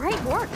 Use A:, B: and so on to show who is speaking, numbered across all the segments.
A: Great work.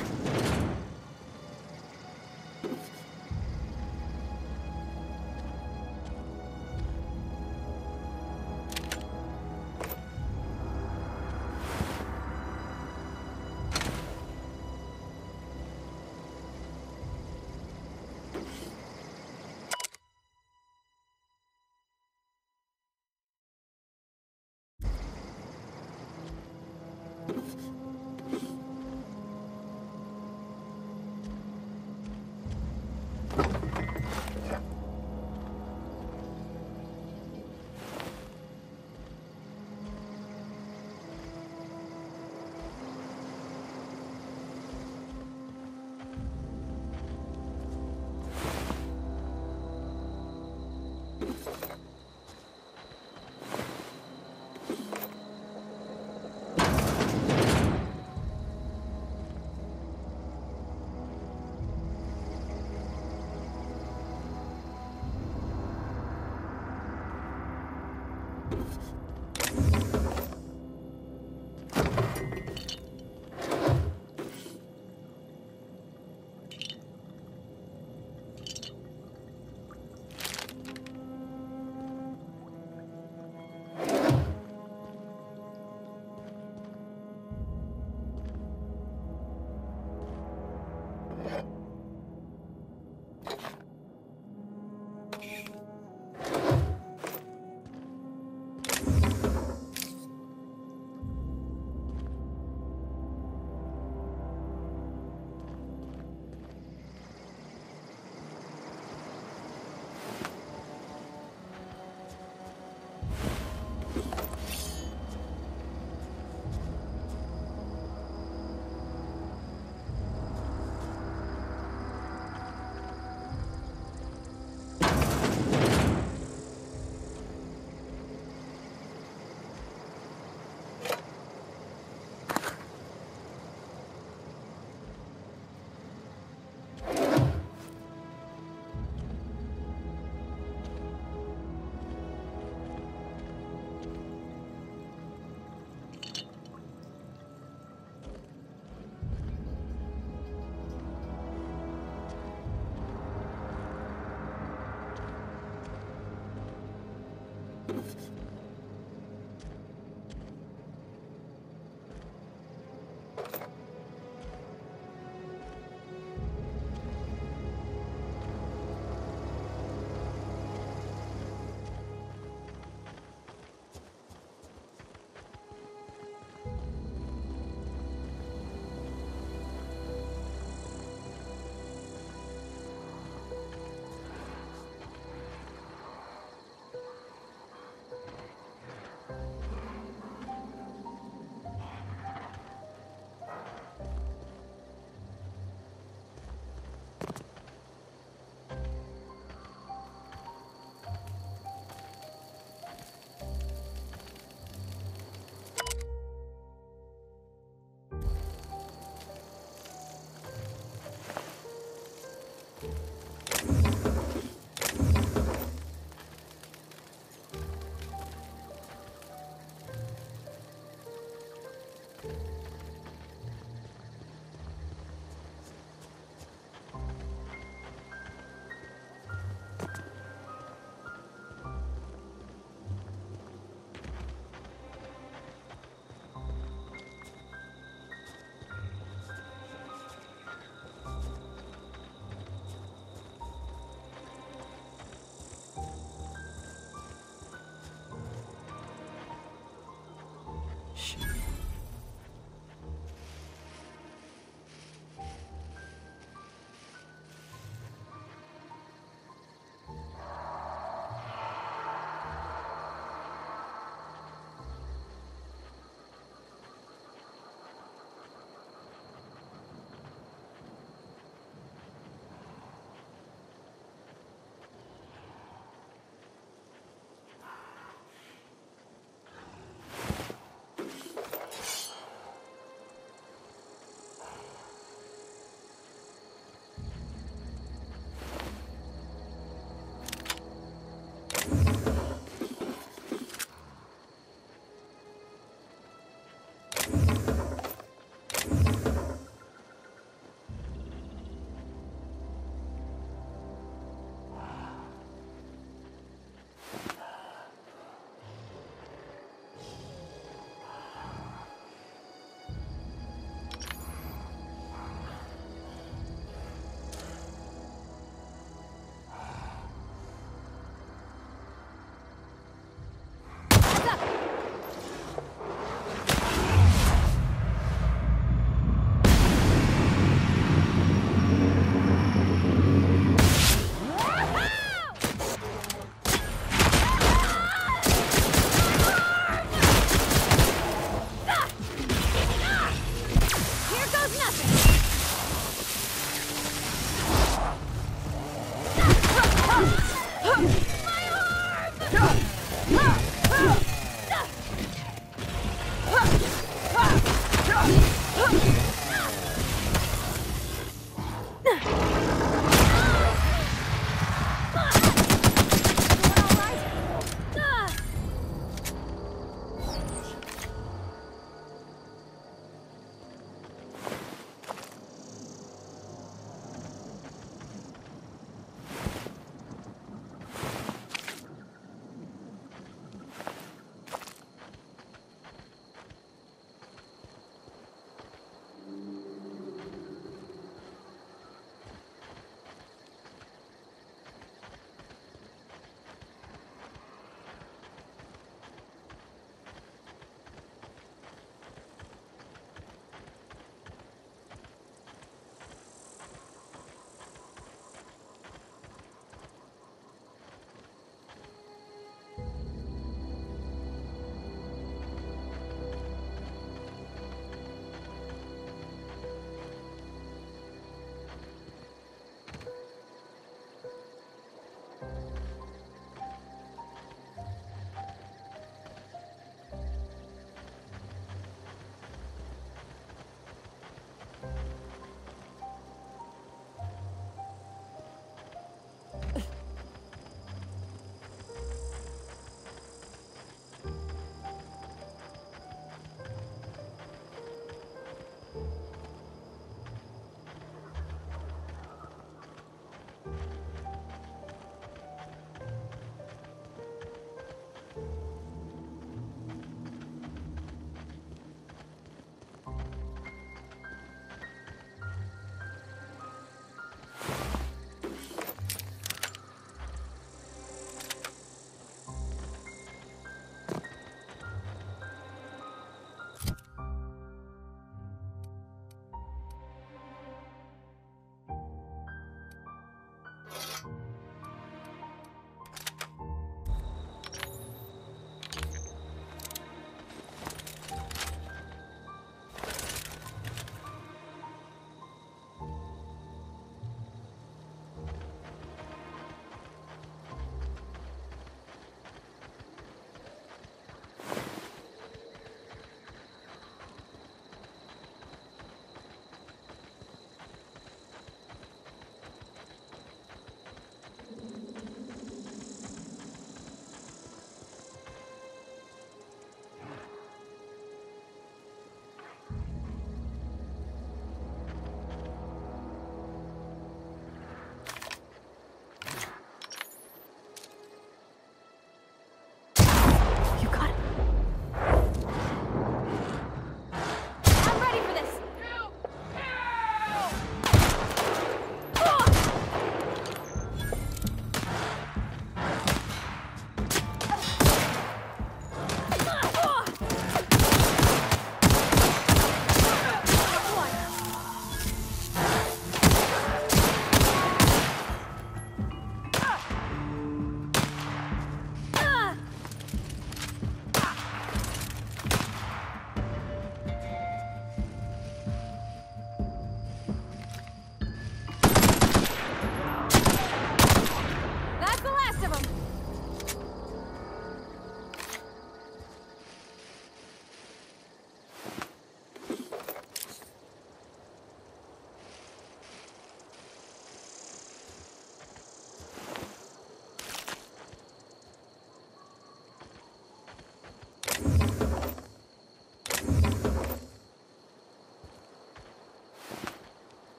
A: Huh?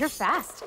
A: You're fast.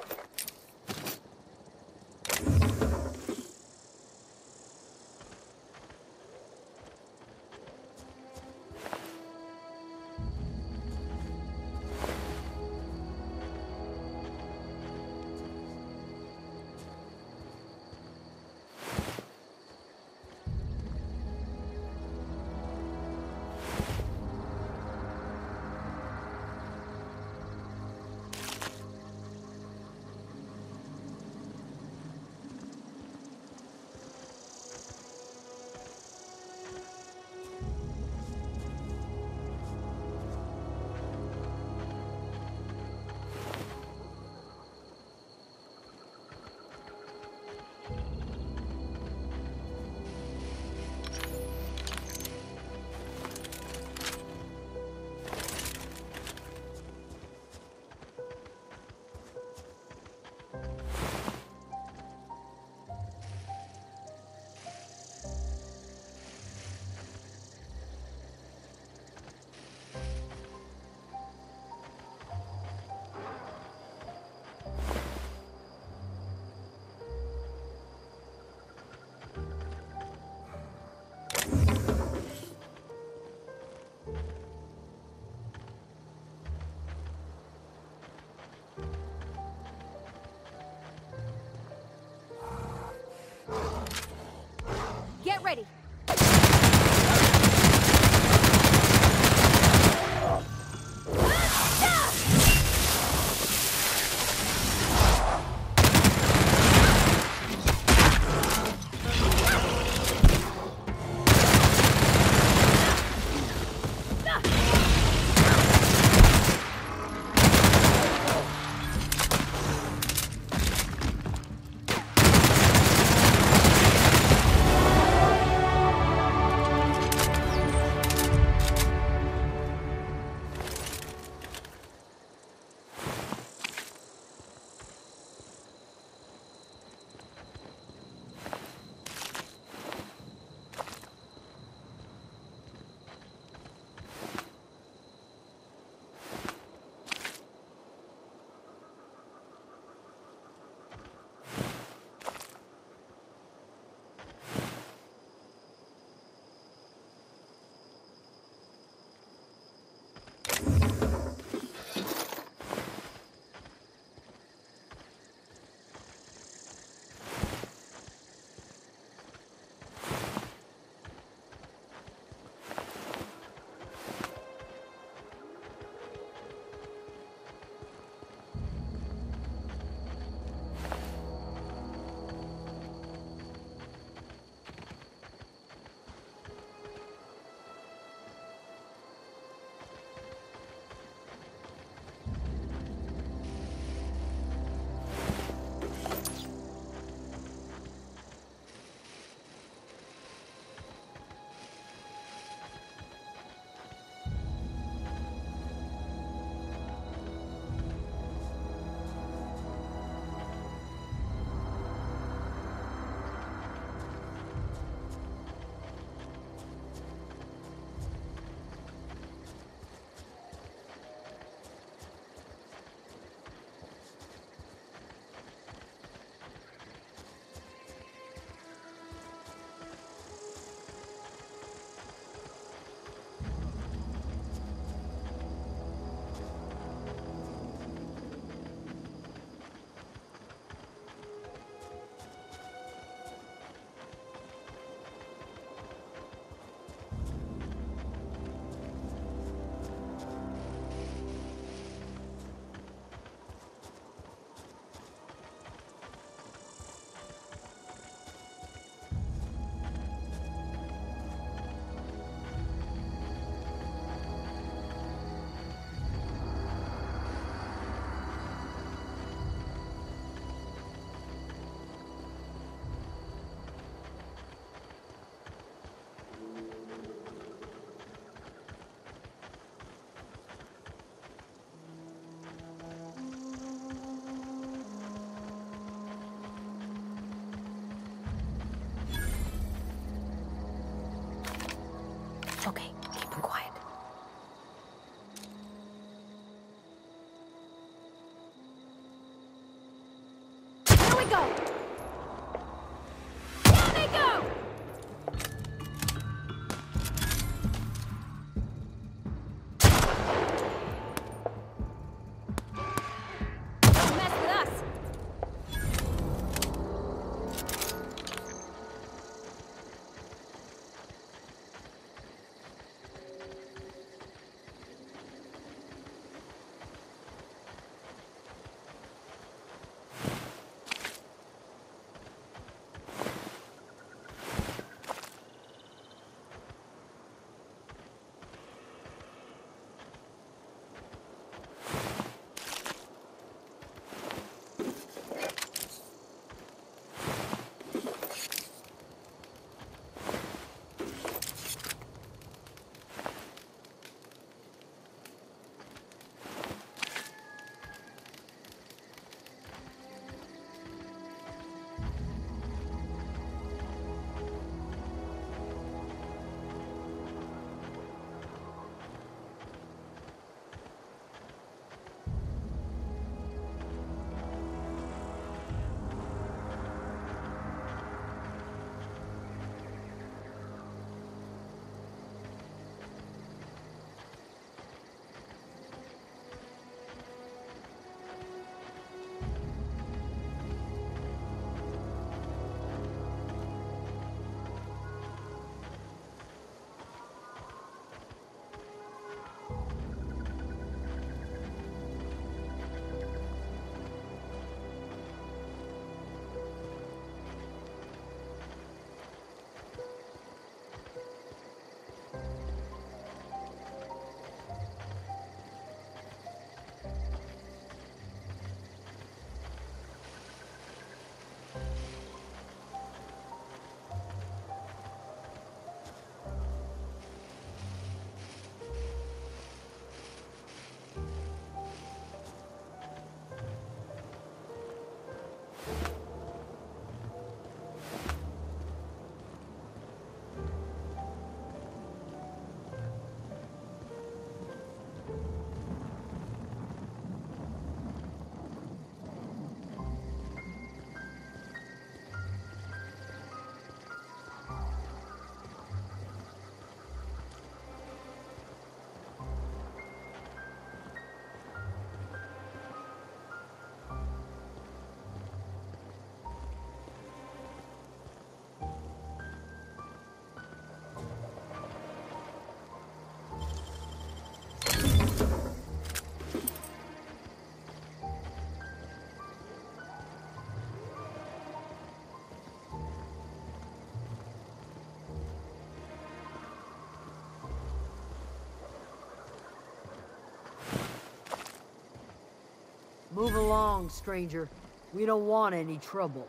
B: Move along, stranger. We don't want any trouble.